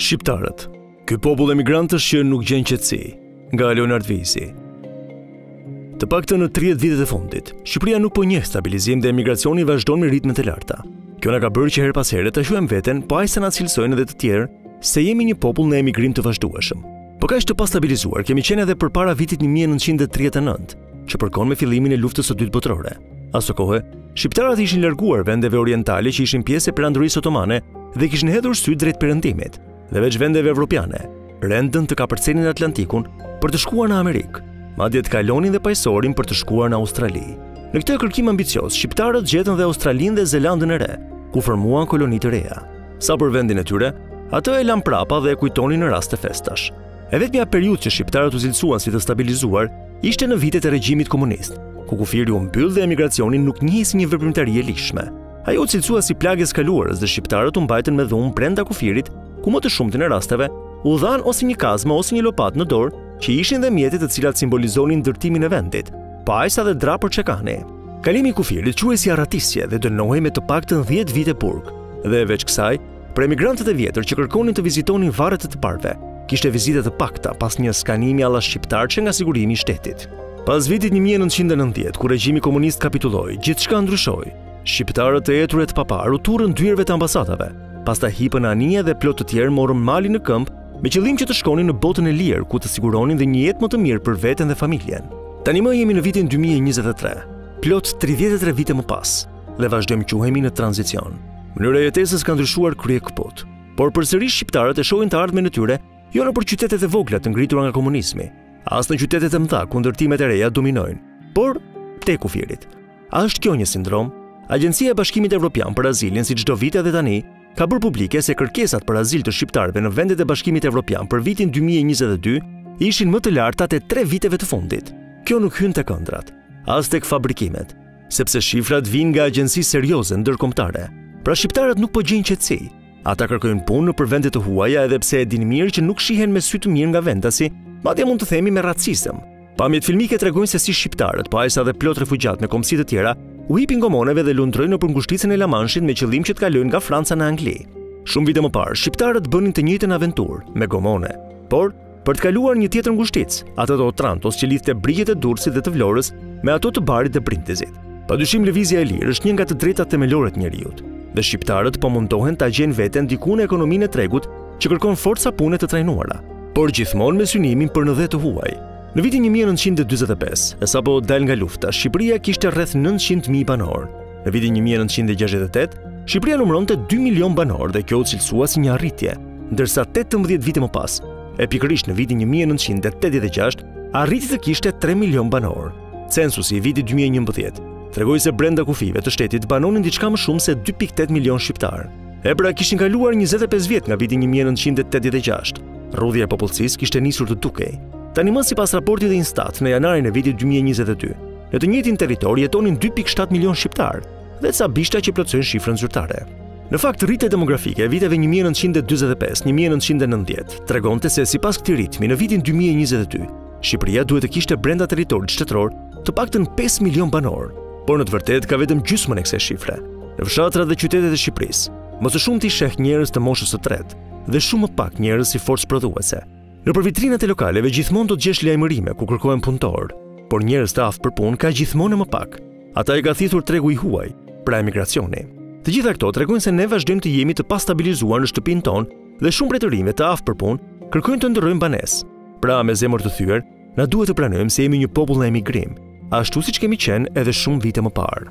Shqiptarët, ky popull emigrantësh që nuk gjen qetësi, nga Leonard Veizi. Të paktën në 30 vitet e fundit, Shqipëria nuk po njeh stabilizim dhe emigracioni vazhdon me ritme të larta. Kjo na ka bërë që herë pas here ta quajmë veten, po aq sa na cilësojnë edhe të tjerë, se jemi një popull në emigrim të vazhdueshëm. Po kaq të pastabilizuar kemi qenë edhe përpara vitit 1939, që përkon me fillimin e luftës së dytë botërore. Asokohe, shqiptarët ishin larguar vendeve orientale që ishin pjesë e perandorisë otomane dhe kishin hedhur sytë drejt perëndimit dhe veç vendeve evropiane, rendën të kapërcenin Atlantikun për të shkuar në Amerikë, madje të kalonin dhe Paqësorin për të shkuar në Australi. Në këtë kërkim ambicioz, shqiptarët gjetën dhe Australinë dhe Zelandën e Re, ku formuan koloni të reja. Sa për vendin e tyre, atë e lanë prapa dhe e kujtonin në raste festash. E vetmja periudhë që shqiptarët u cilësuan si të stabilizuar Ishte në vitet e regjimit komunist, ku kufiri u mbyll dhe emigracioni nuk njihej si një veprimtari e ligjshme. Ajo u cilësua si plagë e së kaluarës dhe shqiptarët u mbajtën me dhunë brenda kufirit, ku më të shumtën e rasteve u dha ose një kazmë ose një lopatë në dorë, që ishin dhe mjetet të cilat simbolizonin ndërtimin e vendit, po aq sa dhe drapër-çekani. Kalimi i kufirit quhej si arratisje dhe dënohej me të paktën 10 vite burg. Dhe veç kësaj, Për emigrantët e vjetër që kërkonin të vizitonin varret e të parëve, kishte vizita të pakta pas një skanimi alla shqiptarçe nga sigurimi i shtetit. Pas vitit 1990, kur regjimi komunist kapitulloi, gjithçka ndryshoi. Shqiptarët të etur e të paparë u turrën dyerve të ambasadave, pastaj hipën në anije dhe plot të tjerë morën malin në këmbë me qëllim që të shkonin në botën e lirë ku të siguronin dhe një jetë më të mirë për veten dhe familjen. Tanimë jemi në vitin 2023, plot 33 vite më pas. dhe vazhdojmë quhemi në tranzicion. Mënyra e jetesës ka ndryshuar kryekëput, por përsëri shqiptarët e shohin të ardhmen e tyre, jo nëpër qytetet e vogla të ngritura nga komunizmi, as në qytetet e mëdha ku ndërtimet e reja dominojnë, por tej kufirit. A është kjo një sindrom? Agjencia e Bashkimit Evropian për Azilin, si çdo vit edhe tani, ka bërë publike se kërkesat për azil të shqiptarëve në vendet e Bashkimit Evropian për vitin 2022 ishin më të lartat e tre viteve të fundit. Kjo nuk hyn tek ëndrrat, as tek fabrikimet, sepse shifrat vijnë nga agjenci serioze ndërkombëtare. Pra shqiptarët nuk po gjejnë qetësi. Ata kërkojnë punë nëpër vende të huaja edhe pse e dinë mirë që nuk shihen me sy të mirë nga vendasit, madje mund të themi me racizëm. Pamjet filmike tregojnë se si shqiptarët, po aq sa dhe plot refugjatë me kombësi të tjera, u hipin gomoneve dhe lundrojnë nëpër ngushticën e Lamanshit me qëllim që të kalojnë nga Franca në Angli. Shumë vite më parë, shqiptarët bënin të njëjtën aventurë me gomone, por Për të kaluar një tjetër ngushticë, atë të Otrantos që lidhte brigjet e Durrësit dhe të Vlorës me ato të Barit dhe Brindizit. Pa dyshim lëvizja e lirë është një nga të drejtat themelore të njeriut, dhe shqiptarët po mundohen ta gjejnë veten diku në ekonominë e tregut që kërkon forca pune të trajnuara, por gjithmonë me synimin për në dhe të huaj. Në vitin 1945, e sapodalë nga lufta, Shqipëria kishte rreth 900.000 banorë, Në vitin 1968, Shqipëria numëronte 2 milion banorë dhe kjo u cilësua si një arritje, ndërsa 18 vite më pas, e pikërisht në vitin 1986, arriti të kishte 3 milion banorë. Censusi i vitit 2011 tregoi se brenda kufijve të shtetit banonin diçka më shumë se 2.8 milion shqiptarë. E pra kishin kaluar 25 vjet nga vitin 1986. Rrudhja e popullsisë kishte nisur të dukej. Tani më sipas raportit të INSTAT në janarin e vitit 2022, në të njëjtin territor jetonin 2.7 milion shqiptarë dhe ca bishta që plotësojnë shifrën zyrtare. Në fakt, rritja demografike e viteve 1945-1990 tregonte se sipas këtij ritmi në vitin 2022, Shqipëria duhet të kishte brenda territorit shtetëror të paktën 5 milion banorë, por në të vërtetë ka vetëm gjysmën e kësaj shifre. Në fshatrat dhe qytetet e Shqipërisë, më së shumti sheh njerëz të moshës së tretë dhe shumë më pak njerëz si forcë prodhuese. Nëpër vitrinat e lokaleve gjithmonë do të gjesh lajmërime ku kërkohen punëtorë, por njerëz të aftë për punë ka gjithmonë e më pak. Ata i ka thithur tregu i huaj, pra emigracioni. Të gjitha këto tregojnë se ne vazhdojmë të jemi të pastabilizuar në shtëpinë tonë dhe shumë prej të rinjve të aftë për punë kërkojnë të ndërrojnë banesë. Pra me zemër të thyer, na duhet të pranojmë se jemi një popull në emigrim, ashtu siç kemi qenë edhe shumë vite më parë.